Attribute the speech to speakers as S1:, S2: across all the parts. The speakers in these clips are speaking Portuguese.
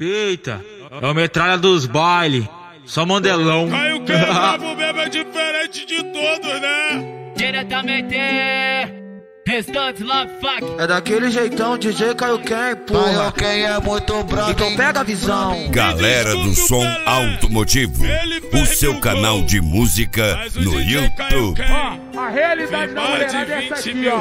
S1: Eita, é o metralha dos baile, só mandelão.
S2: Caio Quebravo mesmo é diferente de todos, né?
S3: Diretamente, Restante Love Fuck.
S4: É daquele jeitão, DJ Caio Ken, porra.
S5: Quem é muito bravo.
S4: Então pega a visão.
S6: Galera do som automotivo, o seu canal de música no YouTube.
S2: A realidade da mulherada é essa aqui, ó.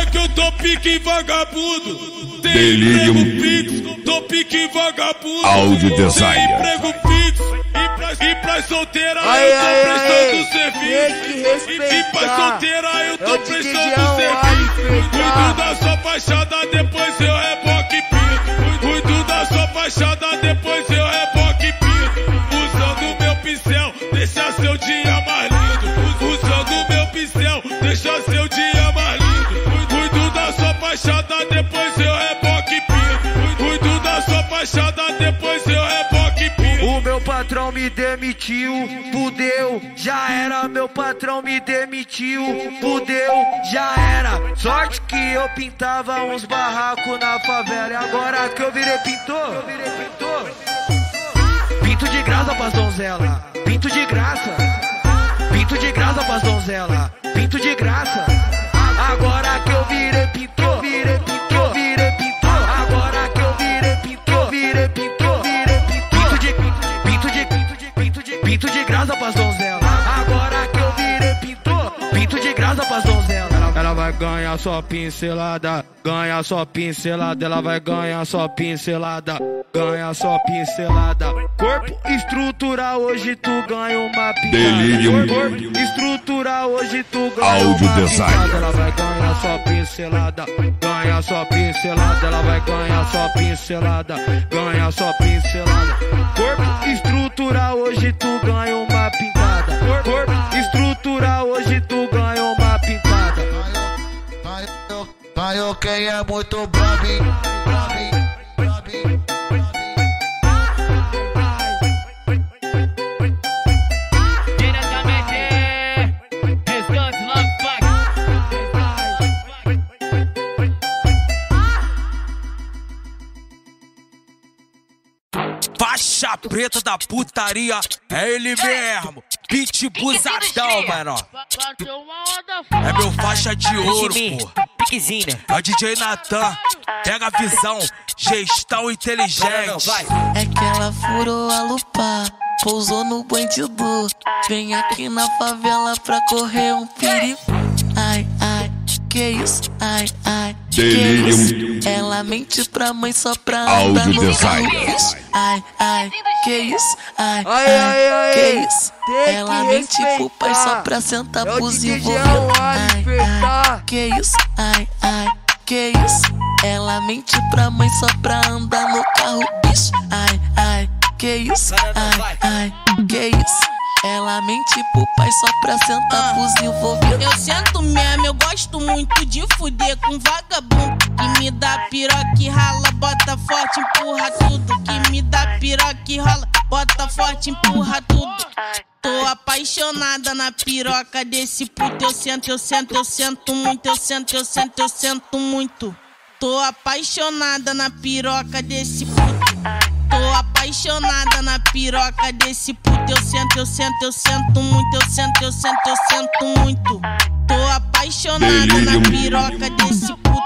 S2: É que eu tô pique vagabundo. Tem
S6: Delírio.
S2: tô pique vagabundo.
S6: Áudio
S2: Tem
S6: designer.
S2: emprego fixo. E pra, e pra solteira
S4: Ai,
S2: eu tô
S4: ai,
S2: prestando serviço. E, e pra
S4: respeitar.
S2: solteira eu
S4: É
S2: tô
S4: o
S2: prestando serviço. Cuido da sua fachada, depois eu reboque pinto. Cuido da sua fachada, depois eu reboque
S4: me demitiu, fudeu, já era. Meu patrão me demitiu, fudeu, já era. Sorte que eu pintava uns barracos na favela. E agora que eu virei pintor. Pinto de graça pras donzela, pinto de graça. Pinto de graça pras donzela, pinto de graça. Pras donzela. Agora que eu virei pintor, pinto de graça pras donzela. Ela, vai ganhar só pincelada, ganha só pincelada, ela vai ganhar só pincelada, ganha só pincelada. Corpo estrutura hoje tu ganha uma pintada.
S6: Delírio.
S4: Corpo estrutura hoje tu ganha
S6: Áudio
S4: uma
S6: design.
S4: pintada. Ela vai ganhar só pincelada, ganha só pincelada, ela vai ganhar só pincelada, ganha só pincelada. Corpo estrutura hoje tu ganha uma pintada. Corpo estrutura hoje tu ganha uma.
S5: Caio quem é muito
S3: Fuck.
S1: Faixa preta da putaria, é ele mesmo. Pitbullzadão, mano. É meu faixa de ouro, pô.
S3: Piquezinho, né?
S1: É o DJ Natan, pega a visão, gestão inteligente.
S7: É que ela furou a lupa, pousou no bandido. Vem aqui na favela pra correr um perigo. Que isso? Ai, ai, que
S6: Delírio.
S7: isso? Ela mente pra mãe só pra andar
S6: Áudio
S7: no. Isso. Ai, ai, que isso? Ai,
S4: Ai,
S7: ai,
S4: ai,
S7: que isso?
S4: tem
S7: Ela
S4: que
S7: mente pro pai só pra sentar
S4: É
S7: pros
S4: DJzão,
S7: envolvidos.
S4: ai,
S7: Ai,
S4: respeitar.
S7: ai, que isso? Ai, ai, que isso? Ela mente pra mãe só pra andar no carro, bicho. Ai, ai, que isso? Ai, ai, que isso? Ela mente pro pai só pra sentar pros envolvidos.
S8: Eu sento mesmo, eu gosto muito de fuder com vagabundo que me dá piroca e rala, bota forte, empurra tudo. Que me dá piroca e rola, bota forte, empurra tudo. Tô apaixonada na piroca desse puto. Eu sento, eu sento, eu sento muito, eu sento, eu sento, eu sento muito. Tô apaixonada na piroca desse puto. Tô apaixonada na piroca desse puto. Eu sento, eu sento, eu sento muito, eu sento, eu sento, eu sento muito. Tô apaixonada na piroca desse puto.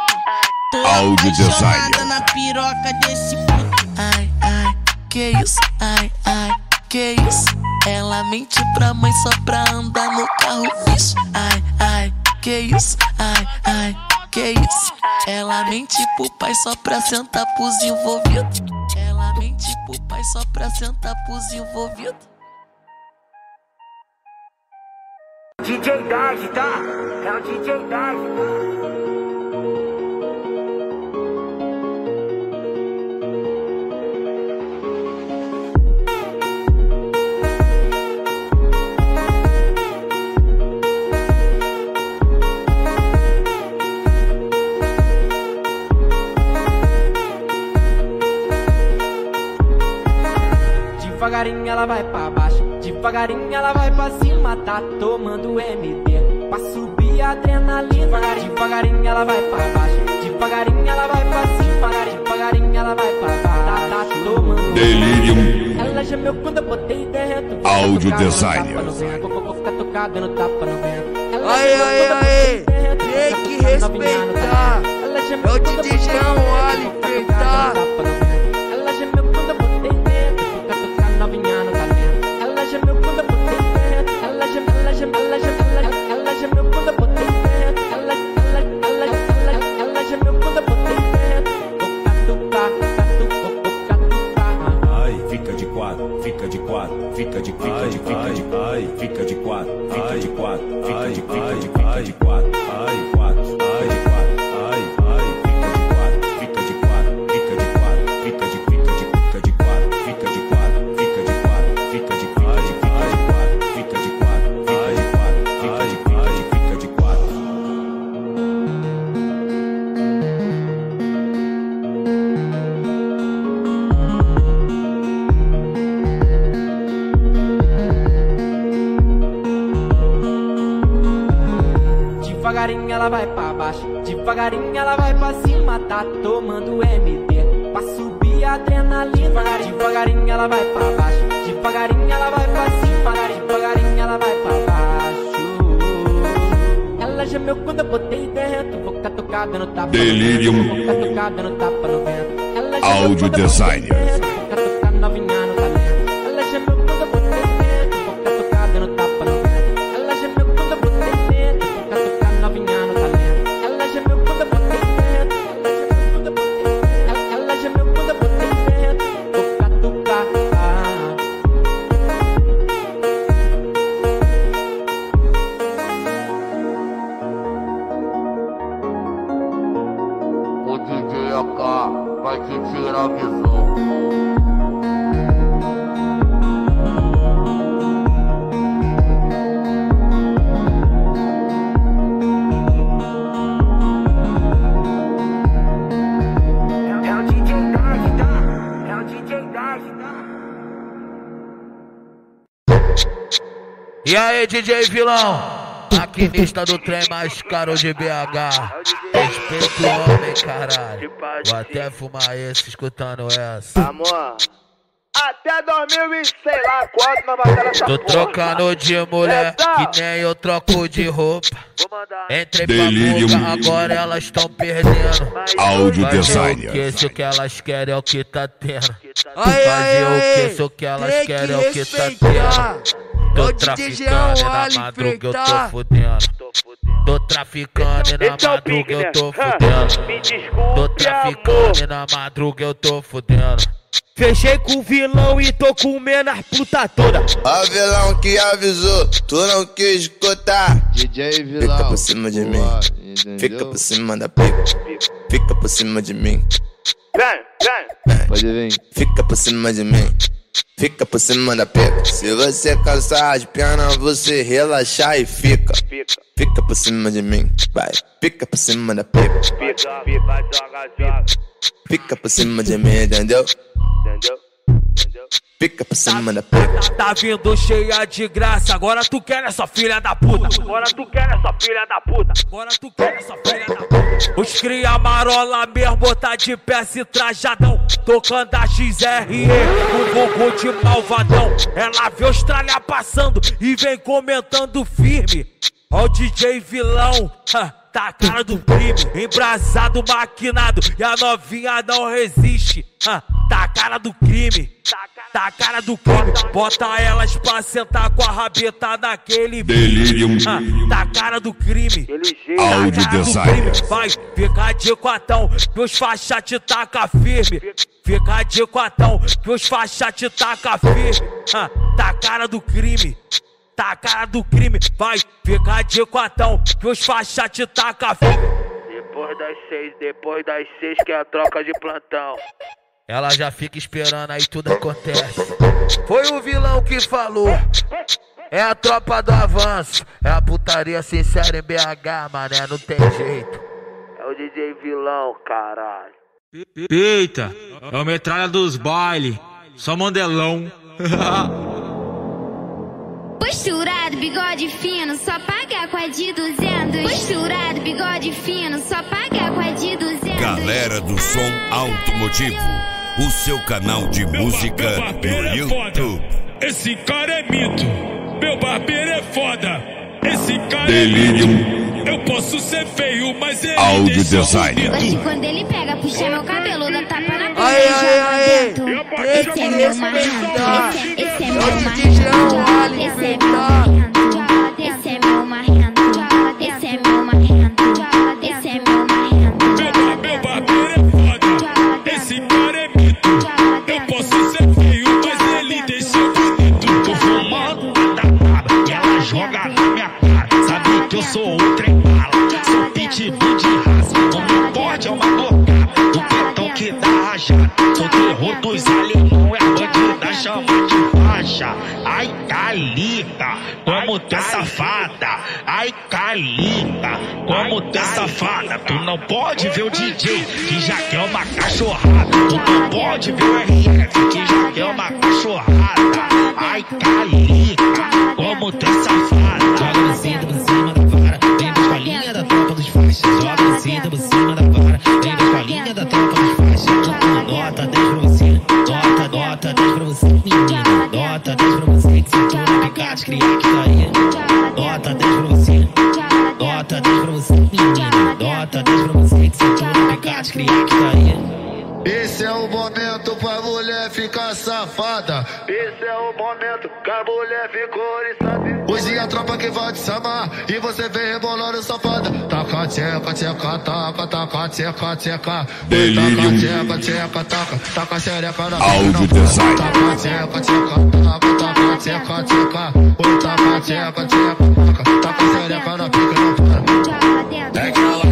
S8: Tô apaixonada na piroca desse puto.
S7: Ai, ai, que isso? Ai, ai, que isso? Ela mente pra mãe só pra andar no carro, bicho. Ai, ai, que isso? Ai, ai, que isso? Ela mente pro pai só pra sentar pros envolvidos. Pro pai só pra sentar pros envolvidos.
S4: DJ Dag, tá? É o DJ Dag.
S9: Devagarinho ela vai pra baixo, devagarinho ela vai pra cima, tá tomando MD. Pra subir a adrenalina, devagarinho ela vai pra baixo, devagarinho ela vai pra cima, devagarinho ela vai pra baixo. Tá, tá tomando
S10: Delirium
S9: ela gemeu quando eu botei dentro.
S10: Áudio
S9: Fica tocada,
S10: designer.
S9: tapa no tapa no vento. Ela
S11: Aê,
S9: gemeu
S11: aê,
S9: quando eu
S11: aê.
S9: botei dentro.
S11: Tem
S9: Fica
S11: que
S9: no
S11: respeitar.
S9: gemeu
S11: É o DJ
S9: botei
S11: Jean
S9: fica
S12: de quatro,
S9: tá tomando MD. Pra subir a adrenalina, devagarinho, devagarinho ela vai pra baixo, devagarinho ela vai pra cima, devagarinho ela vai pra baixo. Ela gemeu quando eu botei dentro, boca tocada no tapa.
S10: Delirium.
S9: Boca tocada no tapa no vento. Ela gemeu
S10: Áudio designer.
S13: Aí, DJ vilão? Maquinista do trem mais caro de BH. Respeito o homem, caralho. Vou até fumar esse escutando essa.
S11: Amor, até 2000 e sei lá quanto essa
S13: Tô trocando de mulher, que nem eu troco de roupa. Entrei pra
S10: Delirium.
S13: boca, agora elas tão perdendo.
S10: Áudio
S13: Fazer o
S10: designer.
S13: que, se o que elas querem é o que tá tendo. Fazer o que, se o que elas querem é o que tá tendo. Tô traficando e na madruga eu tô fudendo. Tô traficando e na
S11: Esse é o
S13: madruga eu
S11: né?
S13: tô fudendo. Tô traficando e na madruga eu tô fudendo.
S11: Fechei com o vilão e tô comendo as puta toda.
S14: Ó vilão que avisou, tu não quis escutar.
S6: DJ Vilão.
S14: Fica por cima de mim.
S6: Boa,
S14: Fica por cima da pica. Fica por cima de mim.
S11: Vem, vem.
S6: Pode vir.
S14: Fica por cima de mim. Fica por cima da pica. Se você cansar as pernas, você relaxar e fica.
S11: Fica,
S14: por cima de mim. Vai. Fica por cima da pica.
S11: Fica
S14: por cima de mim, entendeu?
S11: Entendeu?
S14: Fica por cima da.
S13: Tá vindo cheia de graça, agora tu quer essa filha da puta.
S11: Agora tu quer essa filha da puta.
S13: Agora tu quer essa filha da puta. Os cria marola mesmo, tá de pé se trajadão. Tocando a XRE, o Gogo de malvadão. Ela vê a Austrália passando e vem comentando firme. Ó o DJ vilão, ha, tá a cara do crime. Embrasado, maquinado e a novinha não resiste. Cara do crime. Tá a cara do crime. Bota elas pra sentar com a rabeta naquele
S10: Delirium.
S13: Ah, tá a cara do crime.
S10: Áudio
S13: Tá a cara do
S10: designer.
S13: crime. Vai, fica de quatão, que os faixa te taca firme. Fica de quatão, que os faixa te taca firme. Ah, tá a cara do crime. Tá a cara do crime. Vai, fica de quatão, que os faixa te taca firme.
S11: Depois das seis, depois das seis que é a troca de plantão.
S13: Ela já fica esperando, aí tudo acontece. Foi o vilão que falou. É a tropa do avanço. É a putaria sincera em BH, mané, não tem jeito.
S11: É o DJ vilão, caralho.
S1: Eita, é o metralha dos baile. Só mandelão.
S15: Postura bigode fino, só paga com a de 200. Costurado, bigode fino, só paga com a de 200.
S6: Galera do som automotivo, o seu canal de música no YouTube.
S16: Esse cara é mito, meu barbeiro é foda. Esse cara
S6: Delírio.
S15: um
S16: é mito. Eu posso ser feio, mas ele deixa
S6: design.
S15: Gosto quando ele pega, puxa meu cabelo, dá tapa na bunda
S4: Aê,
S15: e
S4: aê,
S15: joga
S4: aê.
S15: dentro.
S4: Tem
S15: Esse é meu
S4: respeitar.
S15: esse, é
S4: É
S15: meu
S4: o
S15: marrento,
S4: DJ Ali,
S15: esse é meu
S4: tá?
S17: Como tu é safada. Ai, Calita, como tu é safada. Tu não pode ver o DJ que já quer uma cachorrada. Tu não pode ver o RF que já quer uma cachorrada. Ai, Calita,
S18: Esse é o momento pra mulher ficar safada. Esse é o momento que a mulher ficou oriçada. Hoje a tropa que vai te chamar e você vem rebolando safada. Taca, tcheca, tcheca, taca, taca, tcheca, tcheca.
S6: Delírio.
S18: Taca, tcheca, tcheca, taca, taca xereca na
S6: Áudio design.
S18: Taca, tcheca, tcheca, taca, taca, tcheca, tcheca. Oi, taca, tcheca, tcheca, taca, taca xereca na pica, não para.
S19: É aquela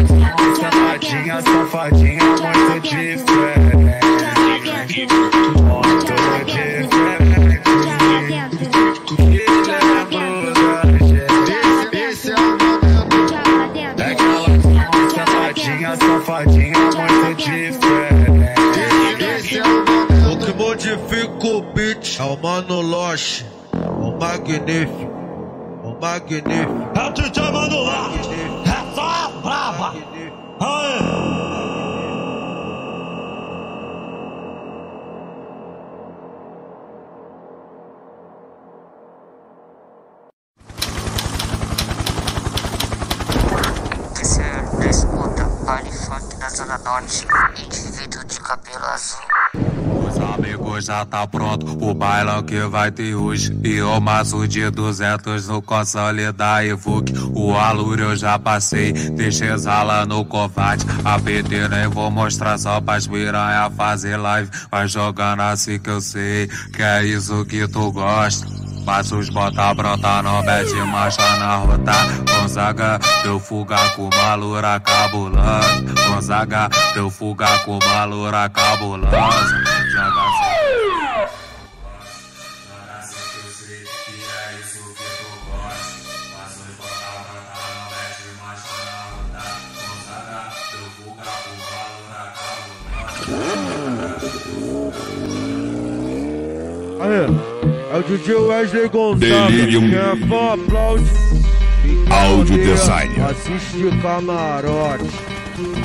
S19: safadinha, safadinha, muito diferente.
S18: É o
S4: Mano Loche, o magnífico, o magnífico.
S17: É o DJ Mano Loche, é só a braba. Aê.
S20: Você escuta baile funk na Zona Norte, indivíduo de cabelo azul.
S21: Já tá pronto. O bailão que vai ter hoje E o maço de 200 no console da Evoque. O aluro eu já passei, deixei exala no combate. A PT nem vou mostrar só pras piranha fazer live Vai jogando assim que eu sei, que é isso que tu gosta. Mas os bota brota não mete marcha na rota. Gonzaga, teu fuga com uma loura cabulosa. Gonzaga, teu fuga com uma loura cabulosa
S4: Aê, é o DJ Wesley Gonzaga.
S6: Delirium.
S4: Quem é fã aplaude.
S6: Áudio design.
S4: Assiste camarote.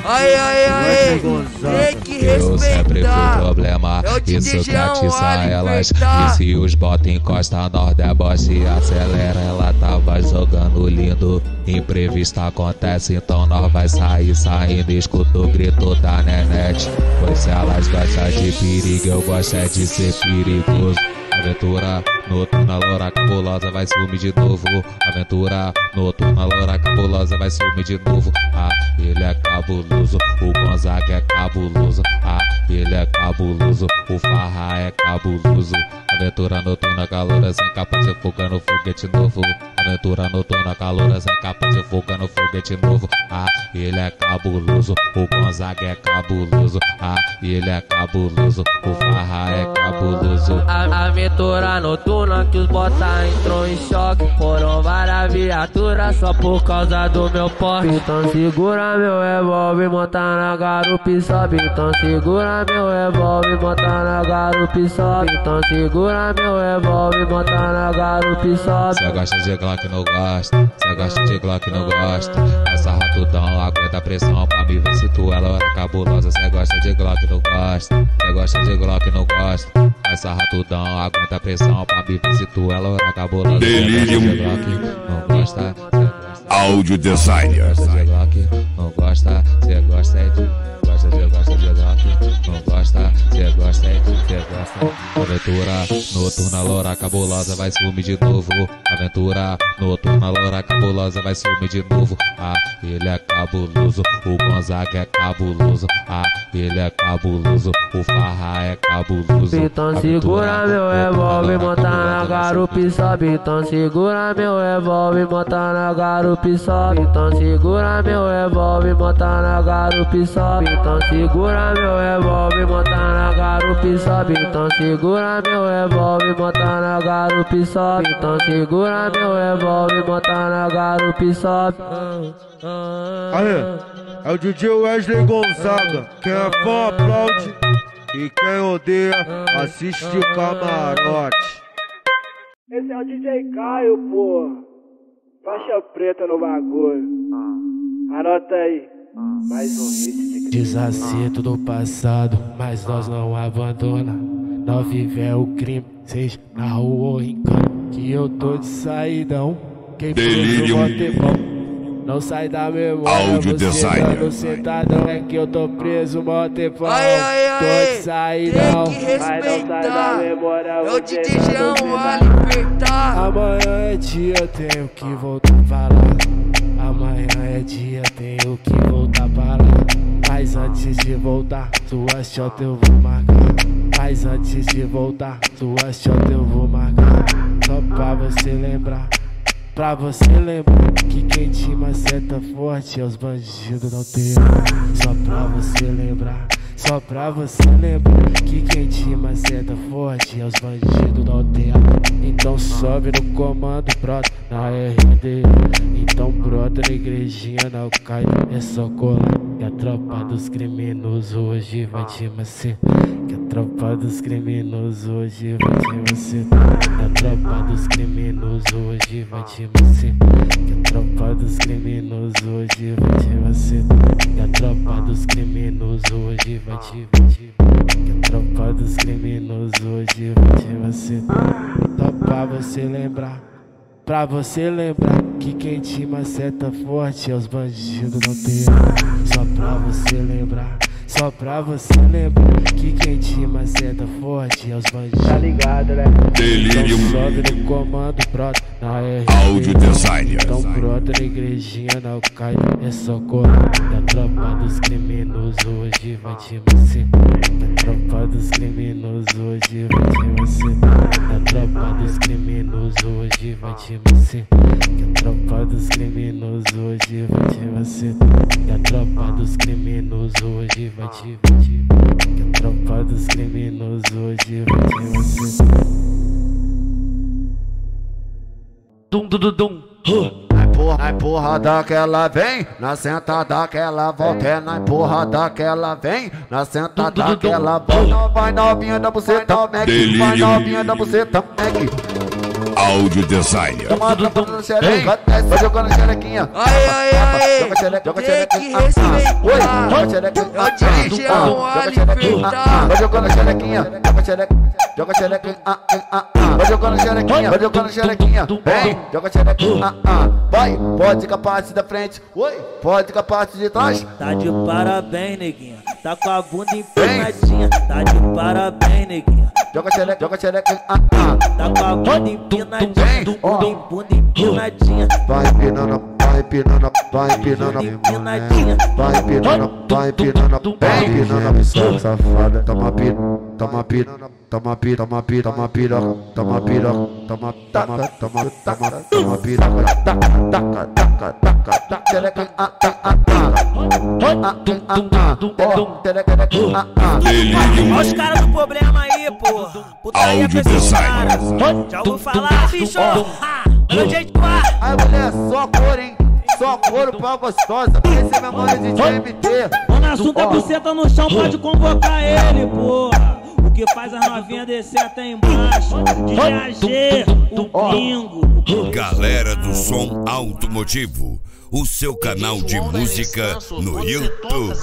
S11: Ai, ai,
S4: Wesley
S11: ai,
S4: Gonzaga.
S11: tem que
S22: Eu sempre fui
S11: respeitar.
S22: problema,
S11: É o DJ
S22: isso que
S11: Jean
S22: atiça
S11: Ali,
S22: elas.
S11: respeitar.
S22: E se os bota encosta, nós deboche e acelera. Ela tava jogando lindo, imprevisto acontece, então nós vai sair saindo. Escuta o grito da nenete, pois se elas gostam de perigo, eu gosto é de ser perigoso. Aventura noturna, loura cabulosa vai sumir de novo. Aventura noturna, loura cabulosa vai sumir de novo. Ah, ele é cabuloso, o Gonzaga é cabuloso. Ele é cabuloso, o Farra é cabuloso. Aventura noturna, calora sem capa de fuga no foguete novo. Aventura noturna, calora sem capa de fuga no foguete novo. Ah, ele é cabuloso, o Gonzaga é cabuloso. Ah, ele é cabuloso, o Farra é cabuloso.
S23: A aventura noturna que os bota entrou em choque Foram várias viaturas só por causa do meu porte Então segura meu revólver, monta na garupa e sobe Então segura segura meu revólver, bota na garupa e sobe. Então segura meu revólver, bota na garupa e sobe.
S22: Cê gosta de Glock, não gosta. Cê gosta de Glock, não gosta. Essa ratudão aguenta a pressão pra me ver se tu é loura cabulosa. Cê gosta de Glock, não gosta. Cê gosta de Glock, não gosta. Essa ratudão aguenta a pressão pra me ver se tu é loura cabulosa.
S6: Delírio.
S22: Gosta de Glock, não gosta.
S6: Áudio designer.
S22: Cê gosta de Glock, não gosta. Cê gosta é de. Gosta de, gosta de Glock, não gosta. Cê gosta é cê gosta. Aventura noturna, loura cabulosa vai sumir de novo. Aventura noturna, loura cabulosa vai sumir de novo. Ah, ele é cabuloso, o Gonzaga é cabuloso. Ah, ele é cabuloso, o Farra é cabuloso.
S23: Então segura meu revólver, monta na garupa e sobe. Então segura meu revólver, monta na garupa e sobe. Então segura meu revólver, monta na garupa e sobe. Então segura meu revólver, monta na garupa e sobe. Então segura meu revólver, monta na garupa e sobe. Então segura meu revólver, monta na garupa e sobe.
S4: Aê, é o DJ Wesley Gonzaga. Quem é fã aplaude e quem odeia assiste o camarote.
S24: Esse é o DJ Caio, pô. Faixa preta no bagulho. Anota aí. Mais um hit de
S25: Desacerto do passado, mas nós não abandona. Não viver o crime, seja na rua ou em campo. Que eu tô de saidão. Quem preso bota é bom. Não sai da memória,
S6: Áudio
S25: você
S6: designer.
S25: dando sentadão É que eu tô preso, mó tempão
S11: Ai, ai,
S25: Tô
S11: ai,
S25: de saidão
S11: tem que respeitar.
S24: memória,
S11: É
S24: você
S11: DJ
S24: dando
S11: João,
S24: sentadão.
S11: vai libertar.
S25: Amanhã é dia, eu tenho que voltar lá. Amanhã é dia, tenho que voltar pra lá. Mas antes de voltar, sua shot eu vou marcar. Mas antes de voltar, sua shot eu vou marcar. Só pra você lembrar. Pra você lembrar que quem te maceta forte é os bandidos não tem. Só pra você lembrar. Só pra você lembrar que quem te maceta forte é os bandidos não tem. Então sobe no comando, brota na RD. Então brota na igrejinha, não cai, é só colar. Que a tropa dos criminosos hoje vai te macetar. Tropa dos criminosos hoje vai te macetar. A tropa dos criminosos hoje vai te macetar. A tropa dos criminosos hoje vai te macetar. A tropa dos criminosos hoje vai te Que a tropa dos criminosos hoje vai te macetar. Só pra você lembrar. Pra você lembrar que quem te maceta forte é os bandidos não tem. Só pra você lembrar. Só pra você lembrar que quem te maceta forte é os bandidos. Tá
S24: ligado, né?
S6: Delírio.
S25: Então sobe no comando, brota na RD.
S6: Áudio designer.
S25: Então brota na igrejinha, não cai, é só colar. Que a tropa dos criminosos hoje vai te macetar. Que a tropa dos criminosos hoje vai te macetar. Que a tropa dos criminosos hoje vai te macetar. Que a tropa dos criminosos hoje vai te macetar. Que a tropa dos criminosos hoje vai te vai te- Que a tropa dos criminosos hoje vai te.
S13: Dum dum dum dum.
S26: Na empurra, na empurrada que ela vem, na sentada que ela volta, é na empurrada que ela vem, na sentada que ela volta. Vai novinha da buceta, Mac, vai novinha da buceta, Mac.
S6: Áudio designer.
S26: Toma, toma, xereca, desce, vai jogando xerequinha.
S11: Ai, ai, ai,
S26: Joga xereca, joga
S11: tem que
S26: xerequinha. ah, ah. Oi, joga xereca,
S11: É
S26: ah, ah,
S11: João,
S26: ah.
S11: vai
S26: ah, ah. jogando xerequinha, joga xereca, joga xerequinha, ah, ah, ah, vai jogando xerequinha, vai jogando xerequinha, vem, joga xerequinha, ah, ah. vai, pode com a parte da frente, oi, pode com a parte de trás,
S27: Tá de parabéns, neguinha. Tá com a bunda empinadinha. Tá de parabéns, neguinha.
S26: joga xereca, joga xerequinha, ah, ah.
S27: Tá com a bunda empinadinha. Bunda, em- bunda empinadinha.
S26: Vai empinando, vai empinando, vai empinando,
S27: Empinadinha.
S26: vai empinando, vai empinando, vai empinando, safada, toma pira, toma pira, toma pira, toma pira, toma pira, toma pira, toma, toma, toma, toma, toma pira, taca, taca, taca, taca, taca, ah, ah, ah, ah, ah, ah, ah, ó, xereca, ah, ah.
S13: Olha os caras do problema aí, pô. Putaria com esses caras. Já ouviu falar, bicho? O jeito lá.
S26: Ai, mulher, só cor, hein? Só couro pra gostosa, esse é meu de DMT.
S27: Quando assunto é buceta no chão, pode convocar ele, porra. O que faz as novinhas descer até embaixo. DJ AG, o bingo.
S6: Galera do som automotivo, o seu canal de música no YouTube.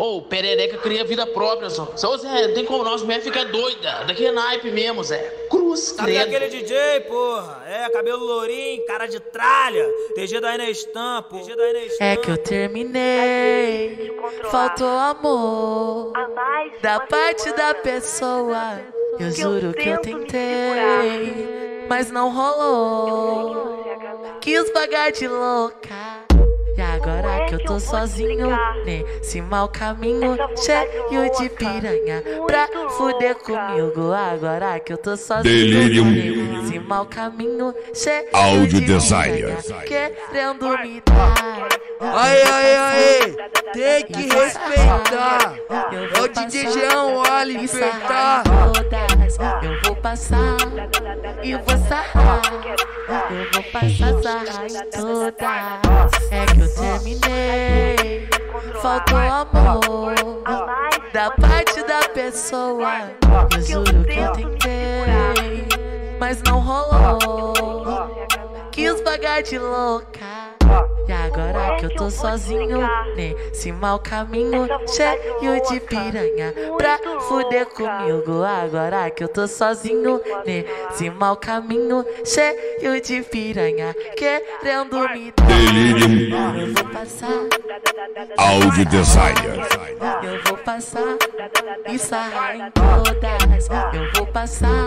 S28: Ô, o Perereca cria vida própria, só. Só, Zé, não tem como nós, mulher fica doida. Daqui é naipe mesmo, Zé. Cruz,
S27: Cadê
S28: credo.
S27: aquele DJ, porra? É, cabelo lourinho, cara de tralha. TG da Enestam, pô. TG da Enestam.
S7: É que eu terminei, faltou amor da parte da pessoa. Eu juro que eu tentei, mas não rolou. Quis pagar de louca. E agora que eu tô sozinho nesse mau caminho, cheio de piranha pra fuder comigo. Agora que eu tô sozinho
S6: Delirium.
S7: nesse mau caminho, cheio
S6: Áudio
S7: de
S6: designer.
S7: piranha querendo me dar.
S11: Aí, aí, aí, tem que respeitar. É o DJ Jean, olha, enfeitar.
S7: Eu vou passar e vou sarrar. Eu vou passar sarrar em todas. É que eu terminei. Faltou amor da parte da pessoa. Eu juro que eu tentei, mas não rolou. Quis pagar de louca. E agora que eu tô sozinho nesse mau caminho, cheio de piranha pra fuder comigo. Agora que eu tô sozinho nesse mau caminho, cheio de piranha querendo me dar.
S6: Delirium.
S7: Eu vou passar,
S6: Áudio designer.
S7: eu vou passar e sarrar em todas. Eu vou passar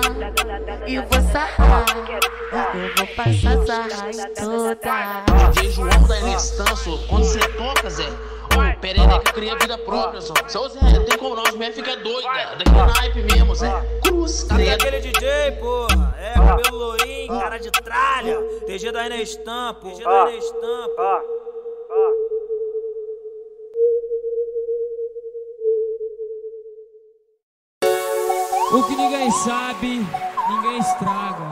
S7: e vou sarrar. Eu vou passar sarrar em todas.
S28: Enestanço, quando você toca, Zé. Ô, Perereca cria vida própria, só. Só, Zé, tem como nós, mulher fica doida. Daqui é naipe mesmo, Zé. Cruz, credo.
S27: aquele DJ, porra? É, cabelo lourinho, cara de tralha. TG da Enestam, pô. TG da Enestam, pô.
S29: O que ninguém sabe, ninguém estraga.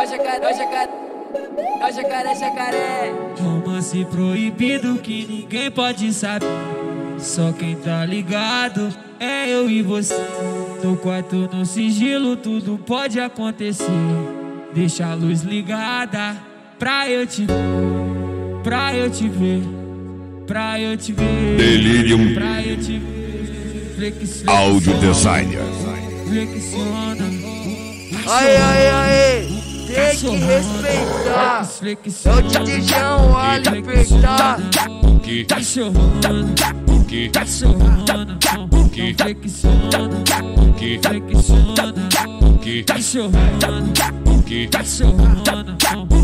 S23: O jacaré, é o jacaré, é o jacaré, jacaré.
S29: Romance proibido que ninguém pode saber. Só quem tá ligado é eu e você. No quarto, no sigilo, tudo pode acontecer. Deixa a luz ligada pra eu te ver. Pra eu te ver. Pra eu te ver.
S6: Delirium.
S29: Pra eu te ver. Flexiona.
S6: Áudio designer.
S29: Flexiona.
S11: Aí, aí, aí, tem que respeitar. É o DJ Jean, olha, apertar.
S29: Tá? Chorando, tá chorando, que flexiona, que flexiona, tá chorando, que tá chorando,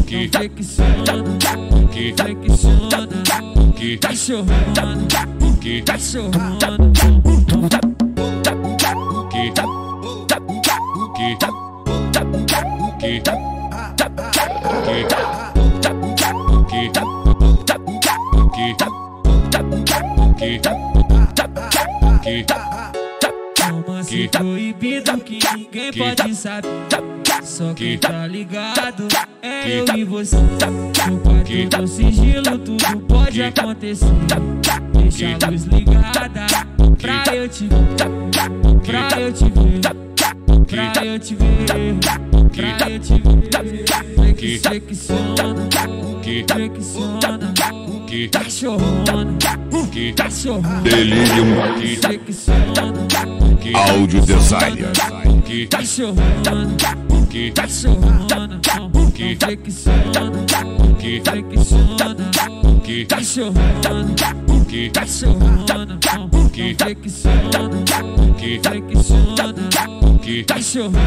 S29: que flexiona, que flexiona, que tá chorando, que tá chorando, que proibido que ninguém pode saber. Só quem tá ligado é eu e você. No quarto do sigilo tudo pode acontecer. Deixa a luz ligada pra eu te ver. Pra eu te ver. Pra eu te ver. Pra eu te ver. Flexiona. Flexiona. Tá chorando. Tá chorando.
S6: Delirium. Áudio designer.
S29: Tá chorando, tá chorando, flexiona,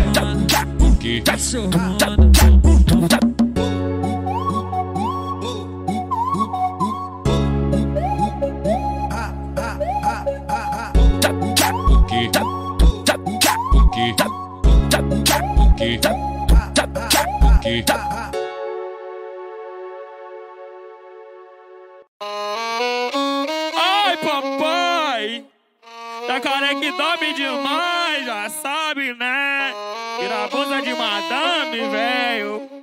S29: flexiona, tá tá tá tá chorando.
S13: Ai, papai! Jacaré que dorme demais, já sabe, né? Tira a blusa de madame, velho.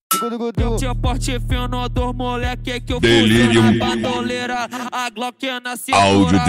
S29: Eu tinha portfólio no dos moleque é que eu
S11: Delirium.
S29: na bandoleira. A Glock é na cintura.
S11: Áudio.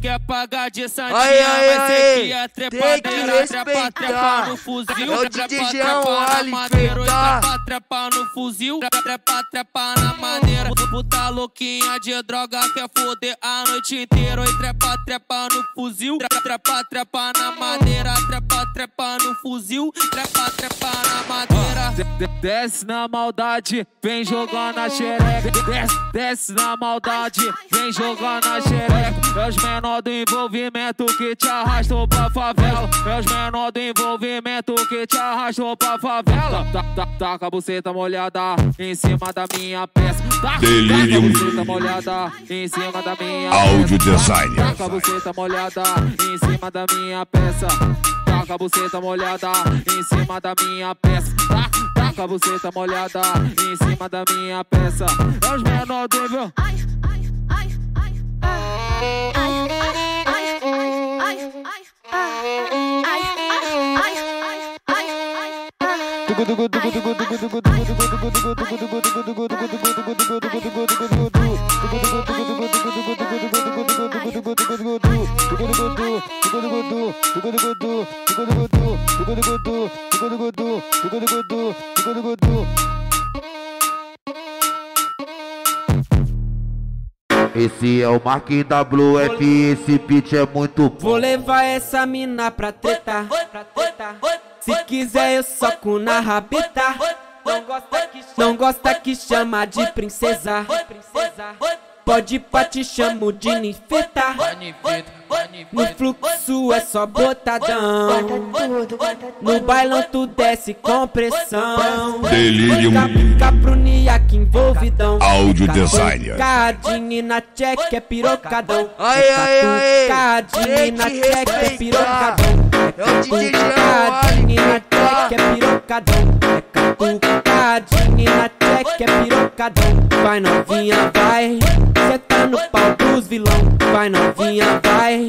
S29: Quer pagar de santinha, mas que é trepadeira. Trepa, trepa no fuzil. Trepa, trepa, trepa
S30: no.
S29: Trepa, trepa no fuzil. Trepa, trepa na madeira Puta louquinha de droga Quer foder a noite inteira. E trepa, trepa no fuzil. Trepa, trepa na madeira Trepa, trepa no fuzil. Trepa, trepa na madeira. De- de- Desce na maldade, vem jogar na xereca. Desce, desce na maldade, vem jogar na xereca. É os menor do envolvimento que te arrastam pra favela. É os menor do envolvimento que te arrastam pra favela. Tá, tá, tá com a buceta molhada em cima da minha peça.
S11: Delirium.
S29: Tá a buceta molhada em cima da minha
S11: Áudio
S29: peça.
S11: designer.
S29: Tá com a buceta molhada em cima da minha peça. Tá a buceta molhada em cima da minha peça. Tá, tá com a buceta molhada em cima da minha peça. É os menor do nível.
S10: Esse é o Marquinhos WF, esse beat é muito bom.
S9: Vou levar essa mina pra treta. Se quiser eu soco na rabeta. Não gosta que chama de princesa. Pode pá, te chamo de ninfeta. No fluxo é só botadão. No bailão tu desce com pressão.
S11: Delirium.
S9: Pica, pica pro niaque envolvidão.
S11: Áudio designer.
S9: Cadinho na check é pirocadão.
S30: Ai, ai, ai.
S9: Cadinho
S30: Tem
S9: na check é pirocadão.
S30: É o DJ Jean
S9: Cadinho na check é pirocadão. É catucadinho na check é pirocadão. Vai novinha, vai. Cê tá no pau dos vilão. Vai novinha, vai.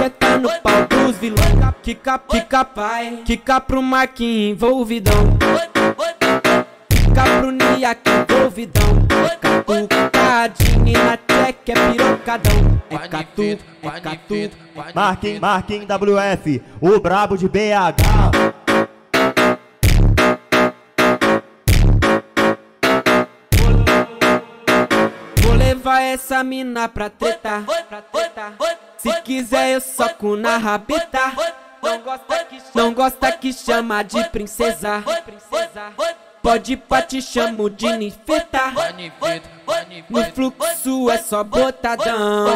S9: Cê tá no pau dos vilão. Kika, kika, vai. Kika pro Marquinhos envolvidão. Kika pro Niaque envolvidão. É catucadinho check é pirocadão. É catu, é catu.
S14: Marquinhos, Marquinhos WF, o brabo de BH.
S9: Vou levar essa mina pra treta. Se quiser eu soco na rabeta. Não gosta que chama de princesa. Pode pá, te chamo de ninfeta. No fluxo é só botadão.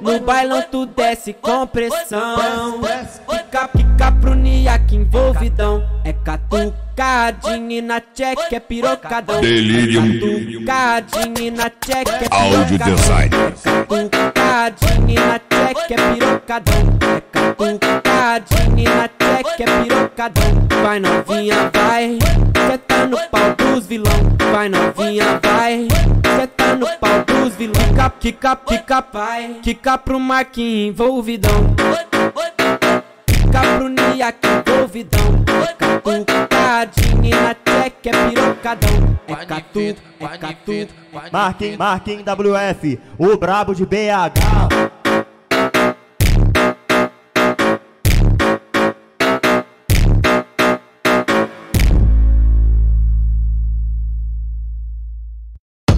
S9: No bailão tu desce com pressão. Pica, pica pro niaque envolvidão. É catucadinho na check é pirocadão.
S11: Delirium.
S9: Catucadinho na check é
S11: Áudio
S9: pirocadão.
S11: designer.
S9: Catucadinho na check é pirocadão. É catucadinho na check é pirocadão. Vai novinha, vai. Cê tá no pau dos vilão. Vai novinha, vai. Cê tá no pau dos vilão. Kika, kika, kika, vai. Kika pro Marquinhos envolvidão. Kika pro Niaque envolvidão. Catucadinho na check é pirocadão. É catu, é catu.
S14: Marquinhos, Marquinhos WF, o brabo de BH.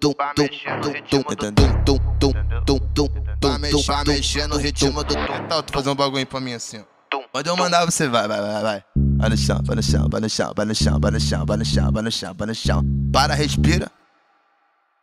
S31: tum tum tum? Tum tum tum tum tum tum tum mexer no ritmo do tum. Tá, tu fazer um bagulho pra mim assim, ó. Tum
S14: Quando eu mandar, você vai, vai, vai, vai. Vai no chão, vai no chão, vai no chão, vai no chão, vai no chão, vai no chão, vai no chão, vai no chão. Para, respira.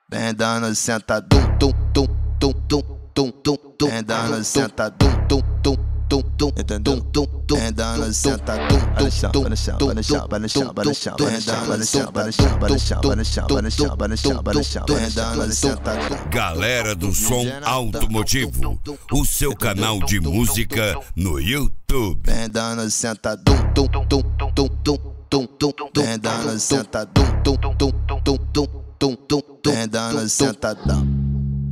S14: Vem dando, senta, tum, tum, tum, tum, tum, tum, tum, tum. Vem dando, senta, tum, tum, tum, tum, tum, tum, tum, tum. Vem dando, senta, tum, tum, vai no chão, vai no chão, vai no chão, vai no chão, vai no chão, vai no chão, vai no chão, vai no chão, vai no chão, vai no chão, vai no chão, vai no chão, vem dando, senta,
S32: Galera do Som Automotivo, o seu canal de música no YouTube.
S14: Vem dando, senta, tum, tum, tum, tum, tum, tum, tum, tum. Vem dando, senta, tum, tum, tum, tum, tum, tum, tum, tum. Vem dando, sentadão.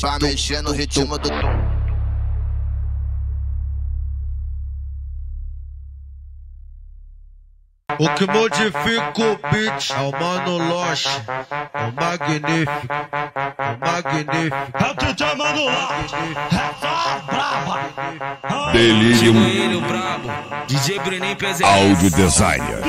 S14: pra mexer, pra no ritmo do tum.
S19: O que modifica o beat é o Mano Loche, o magnífico, o magnífico.
S33: É o DJ Mano Loche, é só brava.
S32: Delirium.
S1: Chegou ele, o brabo. DJ Brenem PZS.
S32: Áudio designer.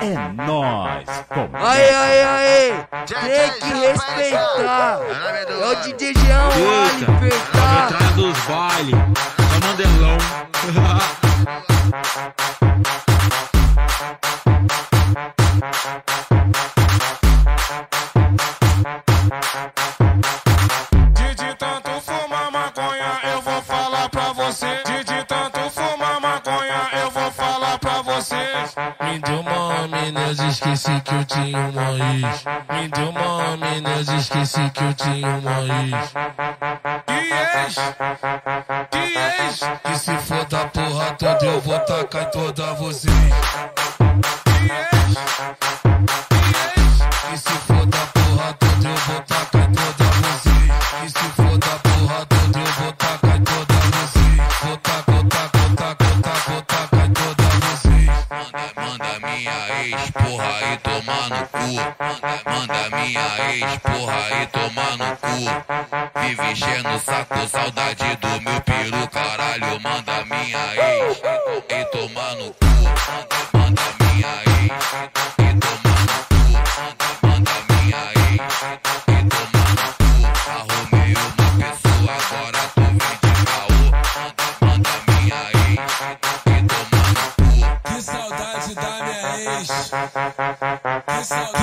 S12: É nóis,
S11: Aí, aí, aí, tem que respeitar. É o DJ Jean
S1: Eita,
S11: Wally,
S1: a metralha dos baile. É o Mandelão.
S33: Me deu uma amnésia, esqueci que eu tinha uma ex. Me deu uma amnésia, esqueci que eu tinha uma ex. Que ex? Que ex? E se for da porra toda, eu vou tacar em toda vocês. E se for da porra toda, eu vou tacar toda vocês. E se for da porra toda, eu vou tacar toda vocês. Vou tacar, tacar, tacar, tacar, tacar toda vocês.
S13: Manda minha ex, porra, e tomar no cu. Manda, manda minha ex, porra, e tomar no cu. Vive enchendo o saco, saudade do meu peru, caralho. Manda minha ex, e tomar no cu.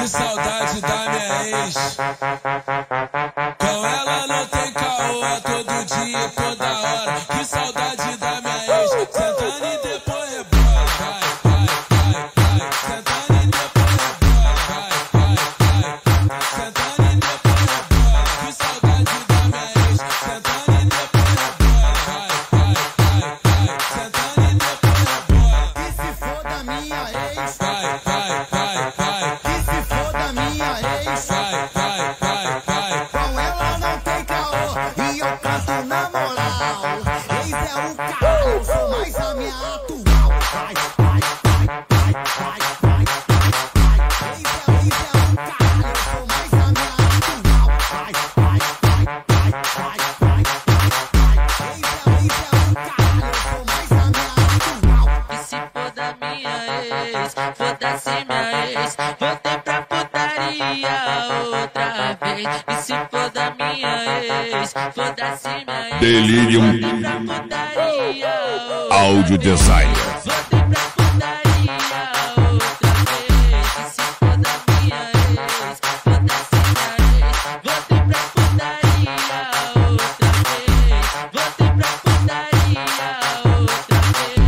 S33: saudade da minha ex.
S34: Putaria outra vez.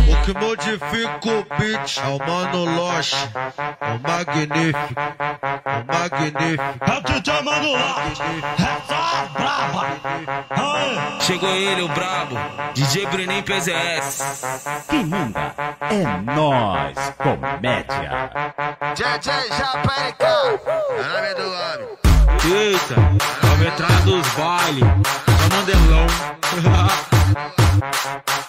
S19: O que modifica o beat é o Mano Loche, o magnífico, o magnífico.
S33: É o DJ Mano Loche, é.
S1: Chegou ele, o brabo. DJ Brenem PZS.
S12: Quem manda é nós, comédia.
S14: JJ Japarica, é o nome do homem.
S1: Eita, é a metralha dos baile. É o Mandelão.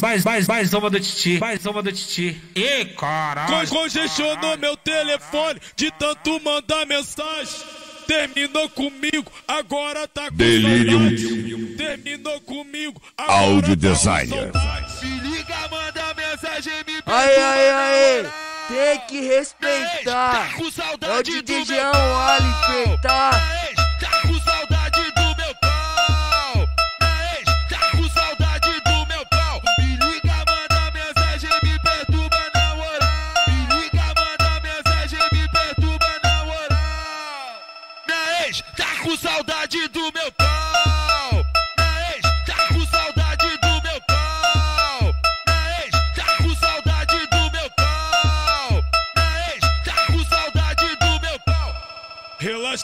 S35: mais, mais, mais, mais uma do Titi. Mais uma do Titi. Ih, caralho.
S2: Congestionou meu telefone de tanto mandar mensagem. Terminou comigo, agora tá com
S32: Delirium.
S2: saudade. Terminou comigo,
S32: Áudio designer.
S5: Se liga, manda mensagem, me
S11: Aí, aí, aí. Tem que respeitar. É o DJ Jean Wally peitar.
S5: Tá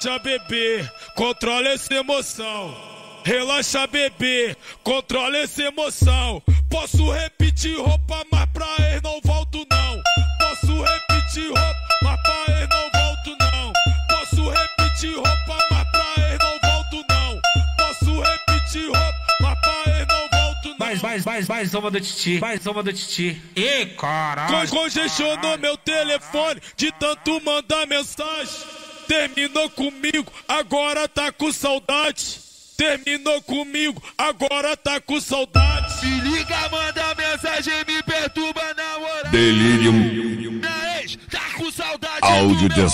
S2: Relaxa, bebê, controla essa emoção. Relaxa, bebê, controla essa emoção. Posso repetir roupa, mas pra ex não volto não. Posso repetir roupa, mas pra ex não volto não. Posso repetir roupa, mas pra ex não volto não. Posso repetir roupa, mas pra ex não volto não.
S35: Mais, mais, mais, mais uma do Titi. Mais uma do Titi. Ih, caralho.
S2: Con- Congestionou meu telefone de tanto mandar mensagem. Terminou comigo, agora tá com saudade. Terminou comigo, agora tá com saudade.
S5: Se liga, manda mensagem, me perturba na moral.
S32: Delirium.
S5: Minha ex, tá com saudade
S32: Áudio
S5: do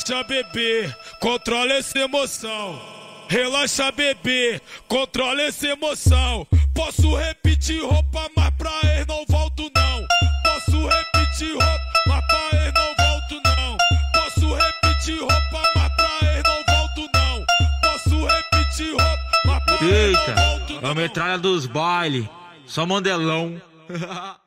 S2: Relaxa, bebê, controla essa emoção. Relaxa, bebê, controla essa emoção. Posso repetir roupa, mas pra ex não volto não. Posso repetir roupa, mas pra ex não volto não. Posso repetir roupa, mas pra ex não volto não. Posso repetir roupa, mas pra ex não volto
S1: Eita, é a metralha dos baile. Só mandelão.